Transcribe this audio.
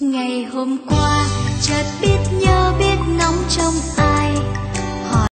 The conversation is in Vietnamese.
ngày hôm qua chợt biết nhớ biết ngóng trông